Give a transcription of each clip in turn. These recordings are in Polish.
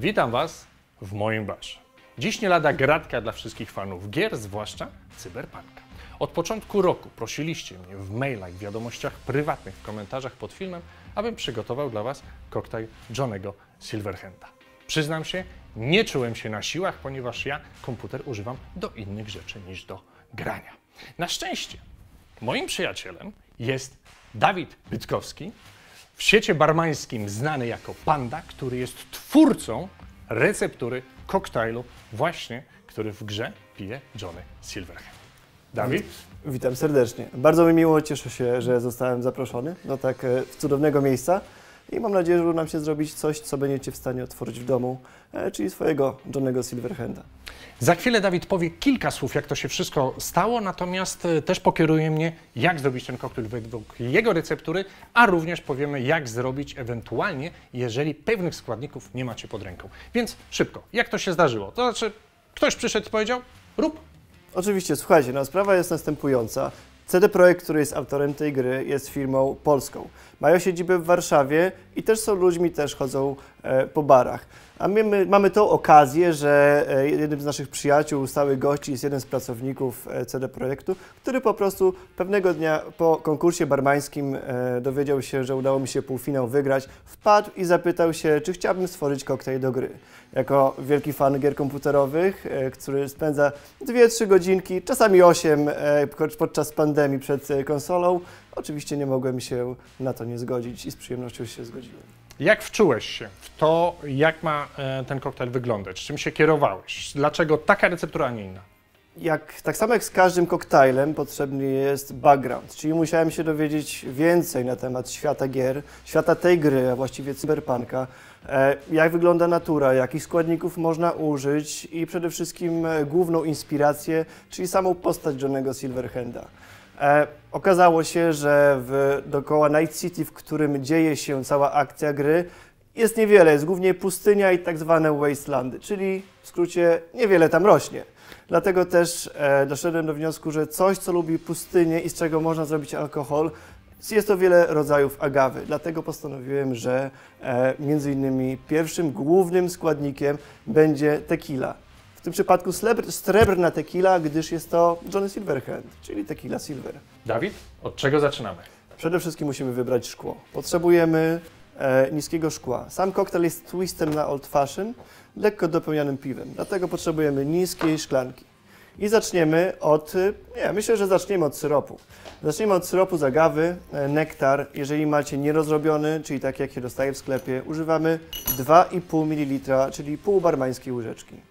Witam Was w moim barze. Dziś nie lada gratka dla wszystkich fanów gier, zwłaszcza cyberpunka. Od początku roku prosiliście mnie w mailach, wiadomościach prywatnych, w komentarzach pod filmem, abym przygotował dla Was koktajl Johnego Silverhanda. Przyznam się, nie czułem się na siłach, ponieważ ja komputer używam do innych rzeczy niż do grania. Na szczęście moim przyjacielem jest Dawid Bytkowski, w świecie barmańskim znany jako Panda, który jest twórcą receptury koktajlu właśnie, który w grze pije Johnny Silverhand. Dawid? Witam serdecznie. Bardzo mi miło, cieszę się, że zostałem zaproszony do tak e, cudownego miejsca i mam nadzieję, że uda nam się zrobić coś, co będziecie w stanie otworzyć w domu, e, czyli swojego Johnego Silverhanda. Za chwilę Dawid powie kilka słów, jak to się wszystko stało, natomiast e, też pokieruje mnie, jak zrobić ten koktajl według jego receptury, a również powiemy, jak zrobić ewentualnie, jeżeli pewnych składników nie macie pod ręką. Więc szybko, jak to się zdarzyło? To znaczy, ktoś przyszedł i powiedział, rób, Oczywiście, słuchajcie, no, sprawa jest następująca. CD Projekt, który jest autorem tej gry, jest firmą polską. Mają siedzibę w Warszawie i też są ludźmi, też chodzą po barach. A my, my mamy tą okazję, że e, jednym z naszych przyjaciół, stałych gości jest jeden z pracowników e, CD Projektu, który po prostu pewnego dnia po konkursie barmańskim e, dowiedział się, że udało mi się półfinał wygrać, wpadł i zapytał się, czy chciałbym stworzyć koktajl do gry. Jako wielki fan gier komputerowych, e, który spędza 2-3 godzinki, czasami 8 e, podczas pandemii przed e, konsolą, oczywiście nie mogłem się na to nie zgodzić i z przyjemnością się zgodziłem. Jak wczułeś się w to, jak ma e, ten koktajl wyglądać, czym się kierowałeś, dlaczego taka receptura, a nie inna? Jak, tak samo jak z każdym koktajlem potrzebny jest background, czyli musiałem się dowiedzieć więcej na temat świata gier, świata tej gry, a właściwie cyberpunka, e, jak wygląda natura, jakich składników można użyć i przede wszystkim e, główną inspirację, czyli samą postać Johnego Silverhanda. E, okazało się, że w, dookoła Night City, w którym dzieje się cała akcja gry, jest niewiele, jest głównie pustynia i tak zwane wastelandy, czyli w skrócie niewiele tam rośnie. Dlatego też e, doszedłem do wniosku, że coś, co lubi pustynię i z czego można zrobić alkohol, jest to wiele rodzajów agawy. Dlatego postanowiłem, że e, między innymi pierwszym głównym składnikiem będzie tequila. W tym przypadku srebr, srebrna tequila, gdyż jest to Johnny Silverhand, czyli tequila silver. Dawid, od czego zaczynamy? Przede wszystkim musimy wybrać szkło. Potrzebujemy e, niskiego szkła. Sam koktajl jest twistem na old fashion, lekko dopełnianym piwem. Dlatego potrzebujemy niskiej szklanki. I zaczniemy od, y, nie, myślę, że zaczniemy od syropu. Zaczniemy od syropu z agawy, e, nektar. Jeżeli macie nierozrobiony, czyli tak jak się dostaje w sklepie, używamy 2,5 ml, czyli pół barmańskiej łyżeczki.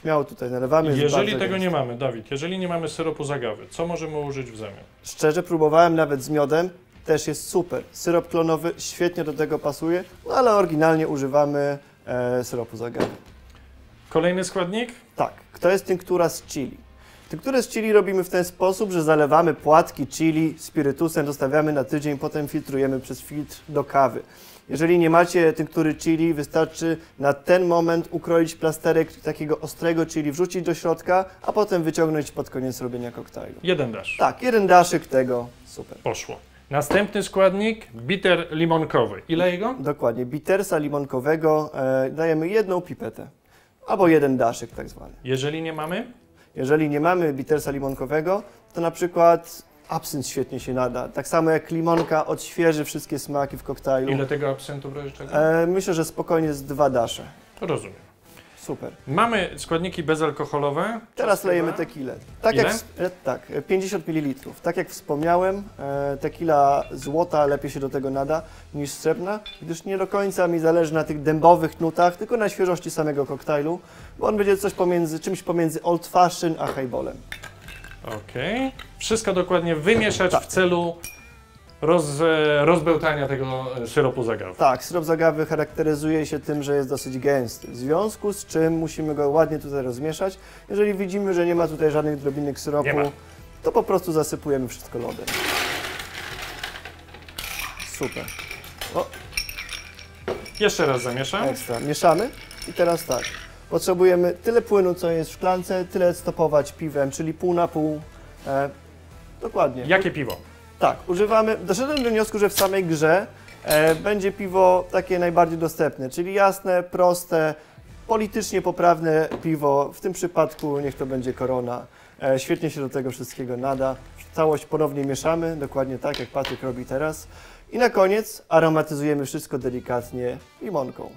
Śmiało tutaj nalewamy. Jeżeli tego gęsto. nie mamy, Dawid, jeżeli nie mamy syropu z agawy, co możemy użyć w zamian? Szczerze próbowałem nawet z miodem, też jest super. Syrop klonowy świetnie do tego pasuje, no ale oryginalnie używamy e, syropu z agawy. Kolejny składnik? Tak, to jest tinktura z chili. Tinkturę z chili robimy w ten sposób, że zalewamy płatki chili spirytusem, zostawiamy na tydzień, potem filtrujemy przez filtr do kawy. Jeżeli nie macie tinktury chili, wystarczy na ten moment ukroić plasterek takiego ostrego chili, wrzucić do środka, a potem wyciągnąć pod koniec robienia koktajlu. Jeden dasz. Tak, jeden daszyk tego, super. Poszło. Następny składnik, bitter limonkowy. Ile jego? Dokładnie, bittersa limonkowego e, dajemy jedną pipetę, albo jeden daszyk tak zwany. Jeżeli nie mamy? Jeżeli nie mamy bittersa limonkowego, to na przykład absynt świetnie się nada. Tak samo jak limonka odświeży wszystkie smaki w koktajlu. Ile tego absentu brojeczego? E, myślę, że spokojnie z dwa dasze. Rozumiem. Super. Mamy składniki bezalkoholowe. Teraz lejemy tequilę. Tak Ile? jak e, tak, e, 50 ml. Tak jak wspomniałem, e, tequila złota lepiej się do tego nada niż srebrna, gdyż nie do końca mi zależy na tych dębowych nutach, tylko na świeżości samego koktajlu, bo on będzie coś pomiędzy, czymś pomiędzy old fashion a highballem. Okej. Wszystko dokładnie wymieszać Tak. w celu roz, rozbełtania tego e, syropu z agawy. Tak, syrop z agawy charakteryzuje się tym, że jest dosyć gęsty, w związku z czym musimy go ładnie tutaj rozmieszać. Jeżeli widzimy, że nie ma tutaj żadnych drobinek syropu, to po prostu zasypujemy wszystko lodem. Super. O, Jeszcze raz zamieszam. ekstra. Mieszamy i teraz tak. Potrzebujemy tyle płynu, co jest w szklance, tyle stopować piwem, czyli pół na pół. E, dokładnie. Jakie piwo? Tak, używamy. Doszedłem do wniosku, że w samej grze e, będzie piwo takie najbardziej dostępne, czyli jasne, proste, politycznie poprawne piwo, w tym przypadku niech to będzie Korona. E, świetnie się do tego wszystkiego nada. Całość ponownie mieszamy, dokładnie tak jak Patryk robi teraz. I na koniec aromatyzujemy wszystko delikatnie limonką.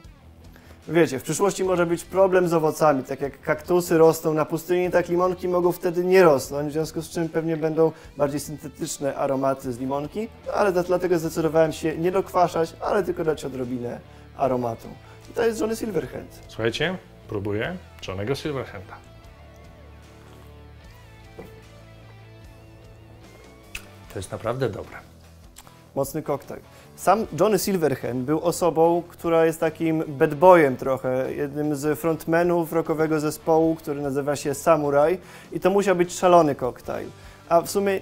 Wiecie, w przyszłości może być problem z owocami, tak jak kaktusy rosną na pustyni, tak limonki mogą wtedy nie rosnąć, w związku z czym pewnie będą bardziej syntetyczne aromaty z limonki, no ale dla- dlatego zdecydowałem się nie dokwaszać, ale tylko dać odrobinę aromatu. I to jest Johnny Silverhand. Słuchajcie, próbuję Johnego Silverhanda. To jest naprawdę dobre. Mocny koktajl. Sam Johnny Silverhand był osobą, która jest takim bad boyem trochę, jednym z frontmenów rockowego zespołu, który nazywa się Samurai i to musiał być szalony koktajl. A w sumie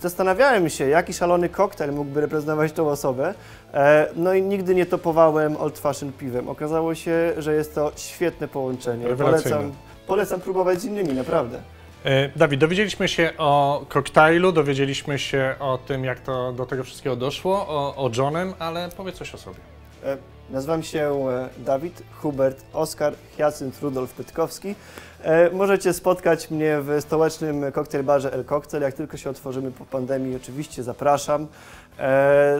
zastanawiałem się, jaki szalony koktajl mógłby reprezentować tą osobę, e, no i nigdy nie topowałem old fashion piwem. Okazało się, że jest to świetne połączenie. Polecam, polecam próbować z innymi, naprawdę. E, Dawid, dowiedzieliśmy się o koktajlu, dowiedzieliśmy się o tym, jak to do tego wszystkiego doszło, o, o Johnem, ale powiedz coś o sobie. E, Nazywam się e, Dawid Hubert Oskar Hyacynt Rudolf Pytkowski. Możecie spotkać mnie w stołecznym koktajlbarze El Cocktail. Jak tylko się otworzymy po pandemii, oczywiście zapraszam.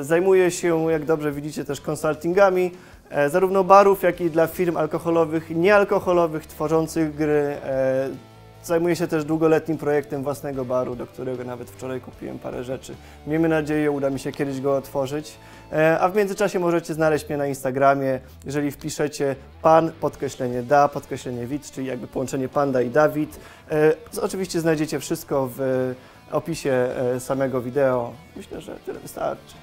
Zajmuję się, jak dobrze widzicie, też konsultingami, zarówno barów, jak i dla firm alkoholowych, niealkoholowych, tworzących gry. Zajmuję się też długoletnim projektem własnego baru, do którego nawet wczoraj kupiłem parę rzeczy. Miejmy nadzieję, uda mi się kiedyś go otworzyć. E, A w międzyczasie możecie znaleźć mnie na Instagramie, jeżeli wpiszecie pan, podkreślenie da, podkreślenie wid, czyli jakby połączenie panda i Dawid. E, Oczywiście znajdziecie wszystko w opisie e, samego wideo. Myślę, że tyle wystarczy.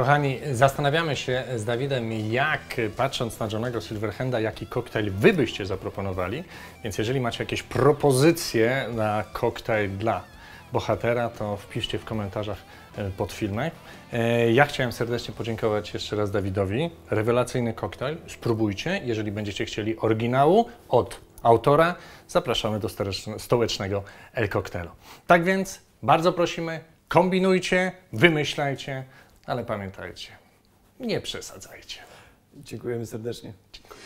Kochani, zastanawiamy się z Dawidem, jak patrząc na Johnego Silverhanda, jaki koktajl wy byście zaproponowali. Więc jeżeli macie jakieś propozycje na koktajl dla bohatera, to wpiszcie w komentarzach e, pod filmem. E, Ja chciałem serdecznie podziękować jeszcze raz Dawidowi. Rewelacyjny koktajl, spróbujcie. Jeżeli będziecie chcieli oryginału od autora, zapraszamy do stołecznego El Cocktailo. Tak więc bardzo prosimy, kombinujcie, wymyślajcie, ale pamiętajcie, nie przesadzajcie. Dziękujemy serdecznie. Dziękuję.